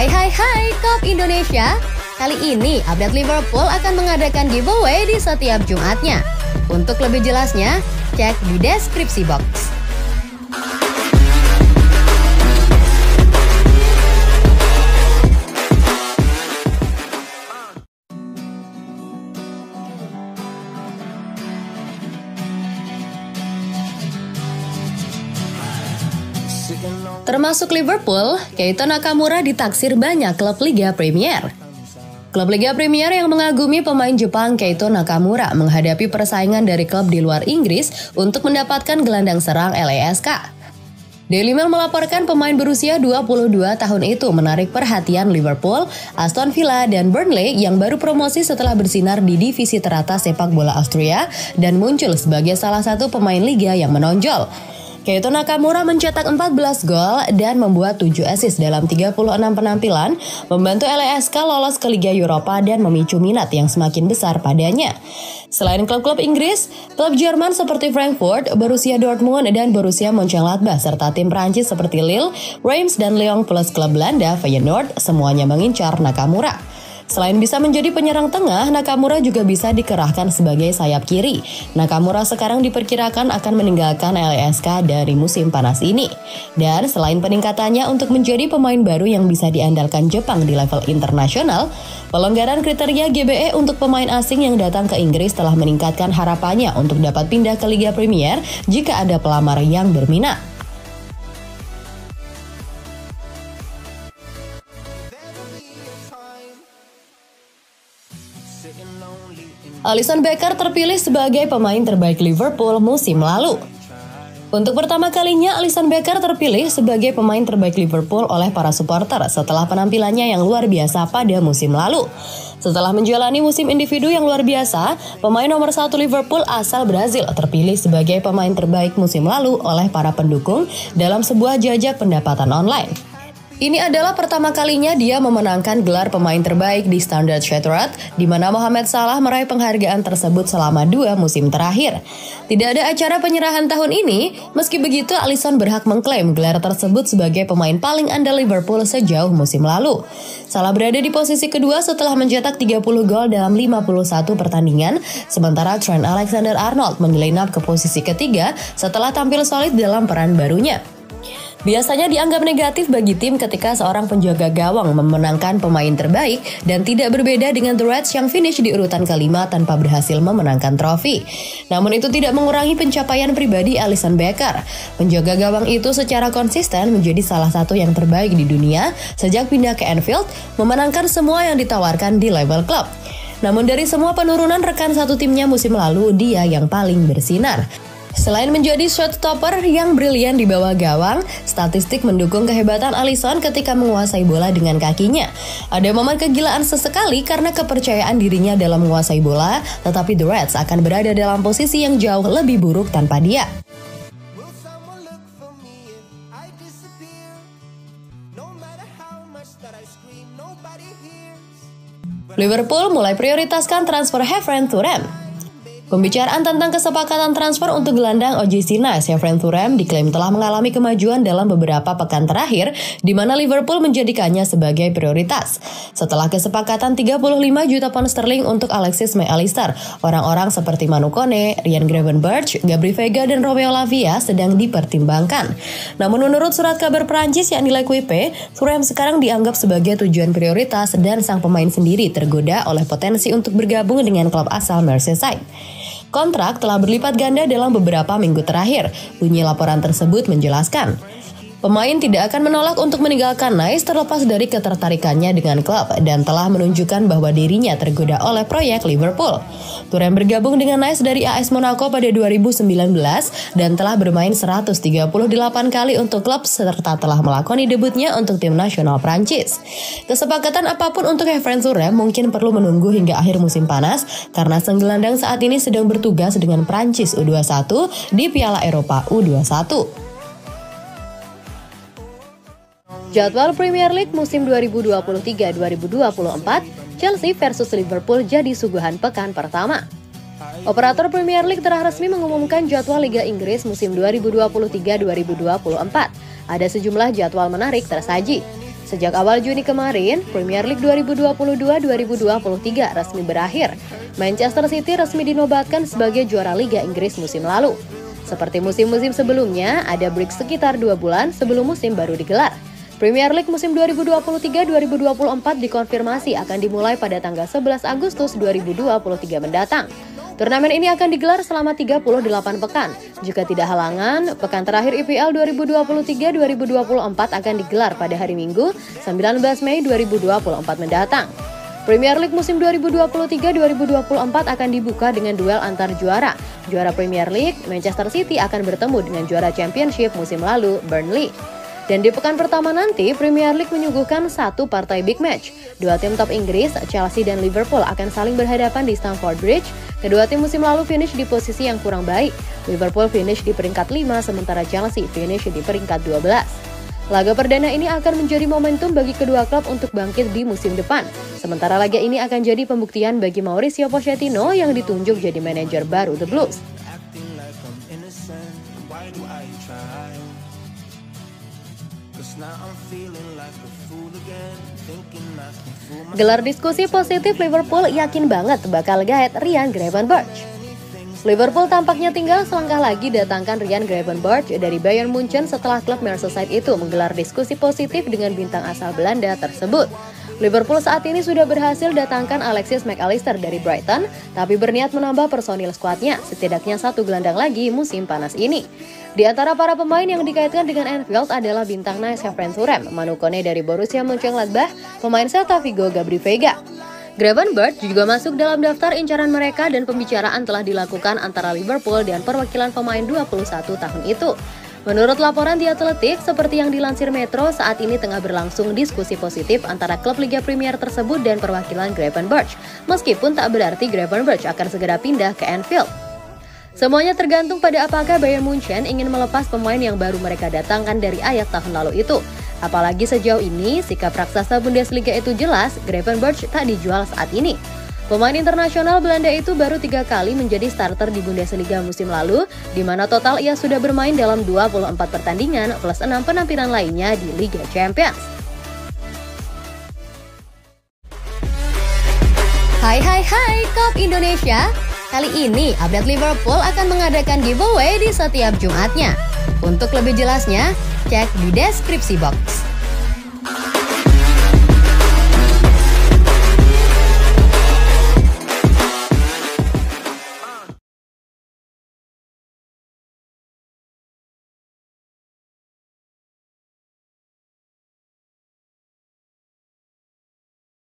Hai hai hai Kop Indonesia. Kali ini update Liverpool akan mengadakan giveaway di setiap Jumatnya. Untuk lebih jelasnya, cek di deskripsi box Termasuk Liverpool, Keito Nakamura ditaksir banyak klub Liga Premier. Klub Liga Premier yang mengagumi pemain Jepang Keito Nakamura menghadapi persaingan dari klub di luar Inggris untuk mendapatkan gelandang serang LASK. Daily Mail melaporkan pemain berusia 22 tahun itu menarik perhatian Liverpool, Aston Villa, dan Burnley yang baru promosi setelah bersinar di divisi teratas sepak bola Austria dan muncul sebagai salah satu pemain liga yang menonjol. Keito Nakamura mencetak 14 gol dan membuat 7 assist dalam 36 penampilan, membantu LASK lolos ke Liga Eropa dan memicu minat yang semakin besar padanya. Selain klub-klub Inggris, klub Jerman seperti Frankfurt, Borussia Dortmund, dan Borussia Mönchengladbach serta tim Prancis seperti Lille, Reims, dan Lyon plus klub Belanda Feyenoord semuanya mengincar Nakamura. Selain bisa menjadi penyerang tengah, Nakamura juga bisa dikerahkan sebagai sayap kiri. Nakamura sekarang diperkirakan akan meninggalkan LASK dari musim panas ini. Dan selain peningkatannya untuk menjadi pemain baru yang bisa diandalkan Jepang di level internasional, pelonggaran kriteria GBE untuk pemain asing yang datang ke Inggris telah meningkatkan harapannya untuk dapat pindah ke Liga Premier jika ada pelamar yang berminat. Alisson Becker terpilih sebagai pemain terbaik Liverpool musim lalu. Untuk pertama kalinya, Alisson Becker terpilih sebagai pemain terbaik Liverpool oleh para supporter setelah penampilannya yang luar biasa pada musim lalu. Setelah menjalani musim individu yang luar biasa, pemain nomor satu Liverpool asal Brazil terpilih sebagai pemain terbaik musim lalu oleh para pendukung dalam sebuah jajak pendapatan online. Ini adalah pertama kalinya dia memenangkan gelar pemain terbaik di Standard Chartered, di mana Mohamed Salah meraih penghargaan tersebut selama dua musim terakhir. Tidak ada acara penyerahan tahun ini, meski begitu Alisson berhak mengklaim gelar tersebut sebagai pemain paling andal Liverpool sejauh musim lalu. Salah berada di posisi kedua setelah mencetak 30 gol dalam 51 pertandingan, sementara Trent Alexander-Arnold menyelinap ke posisi ketiga setelah tampil solid dalam peran barunya. Biasanya dianggap negatif bagi tim ketika seorang penjaga gawang memenangkan pemain terbaik dan tidak berbeda dengan The Reds yang finish di urutan kelima tanpa berhasil memenangkan trofi. Namun itu tidak mengurangi pencapaian pribadi Alisson Becker. Penjaga gawang itu secara konsisten menjadi salah satu yang terbaik di dunia sejak pindah ke Anfield, memenangkan semua yang ditawarkan di level klub. Namun dari semua penurunan rekan satu timnya musim lalu, dia yang paling bersinar. Selain menjadi shot stopper yang brilian di bawah gawang, statistik mendukung kehebatan Alisson ketika menguasai bola dengan kakinya. Ada momen kegilaan sesekali karena kepercayaan dirinya dalam menguasai bola, tetapi The Reds akan berada dalam posisi yang jauh lebih buruk tanpa dia. Liverpool mulai prioritaskan transfer Havren Turem. Pembicaraan tentang kesepakatan transfer untuk gelandang OGC Nice, Efren Thuram diklaim telah mengalami kemajuan dalam beberapa pekan terakhir, di mana Liverpool menjadikannya sebagai prioritas. Setelah kesepakatan 35 juta pound sterling untuk Alexis McAllister, orang-orang seperti Manu Kone, Ryan Gravenberch, Gabri Vega, dan Romeo Lavia sedang dipertimbangkan. Namun menurut surat kabar Prancis yang nilai QP, Thuram sekarang dianggap sebagai tujuan prioritas dan sang pemain sendiri tergoda oleh potensi untuk bergabung dengan klub asal Merseyside. Kontrak telah berlipat ganda dalam beberapa minggu terakhir, bunyi laporan tersebut menjelaskan. Pemain tidak akan menolak untuk meninggalkan Nice terlepas dari ketertarikannya dengan klub dan telah menunjukkan bahwa dirinya tergoda oleh proyek Liverpool. Turen bergabung dengan Nice dari AS Monaco pada 2019 dan telah bermain 138 kali untuk klub serta telah melakoni debutnya untuk tim nasional Prancis. Kesepakatan apa pun untuk Efren Turen mungkin perlu menunggu hingga akhir musim panas karena sang gelandang saat ini sedang bertugas dengan Prancis U21 di Piala Eropa U21. Jadwal Premier League musim 2023-2024, Chelsea versus Liverpool jadi suguhan pekan pertama. Operator Premier League telah resmi mengumumkan jadwal Liga Inggris musim 2023-2024. Ada sejumlah jadwal menarik tersaji. Sejak awal Juni kemarin, Premier League 2022-2023 resmi berakhir. Manchester City resmi dinobatkan sebagai juara Liga Inggris musim lalu. Seperti musim-musim sebelumnya, ada break sekitar dua bulan sebelum musim baru digelar. Premier League musim 2023-2024 dikonfirmasi akan dimulai pada tanggal 11 Agustus 2023 mendatang. Turnamen ini akan digelar selama 38 pekan. Jika tidak halangan, pekan terakhir IPL 2023-2024 akan digelar pada hari Minggu, 19 Mei 2024 mendatang. Premier League musim 2023-2024 akan dibuka dengan duel antar juara. Juara Premier League, Manchester City akan bertemu dengan juara Championship musim lalu, Burnley. Dan di pekan pertama nanti, Premier League menyuguhkan satu partai big match. Dua tim top Inggris, Chelsea dan Liverpool akan saling berhadapan di Stamford Bridge. Kedua tim musim lalu finish di posisi yang kurang baik. Liverpool finish di peringkat 5, sementara Chelsea finish di peringkat 12. Laga perdana ini akan menjadi momentum bagi kedua klub untuk bangkit di musim depan. Sementara laga ini akan jadi pembuktian bagi Mauricio Pochettino yang ditunjuk jadi manajer baru The Blues. Gelar diskusi positif Liverpool yakin banget bakal gaet Ryan Gravenberch. Liverpool tampaknya tinggal selangkah lagi datangkan Ryan Gravenberch dari Bayern Munchen setelah klub Merseyside itu menggelar diskusi positif dengan bintang asal Belanda tersebut. Liverpool saat ini sudah berhasil datangkan Alexis McAllister dari Brighton, tapi berniat menambah personil skuadnya, setidaknya satu gelandang lagi musim panas ini. Di antara para pemain yang dikaitkan dengan Anfield adalah bintang Nice Kevin Surem, Manu Kone dari Borussia Mönchengladbach, pemain Celta Vigo Gabri Vega. Gravenberch juga masuk dalam daftar incaran mereka dan pembicaraan telah dilakukan antara Liverpool dan perwakilan pemain 21 tahun itu. Menurut laporan di Atletik, seperti yang dilansir Metro, saat ini tengah berlangsung diskusi positif antara klub Liga Premier tersebut dan perwakilan Gravenberch, meskipun tak berarti Gravenberch akan segera pindah ke Anfield. Semuanya tergantung pada apakah Bayern Munchen ingin melepas pemain yang baru mereka datangkan dari Ajax tahun lalu itu. Apalagi sejauh ini, sikap raksasa Bundesliga itu jelas, Gravenberch tak dijual saat ini. Pemain internasional Belanda itu baru tiga kali menjadi starter di Bundesliga musim lalu, di mana total ia sudah bermain dalam 24 pertandingan plus 6 penampilan lainnya di Liga Champions. Hai hai hai Kop Indonesia, kali ini update Liverpool akan mengadakan giveaway di setiap Jumatnya. Untuk lebih jelasnya, cek di deskripsi box.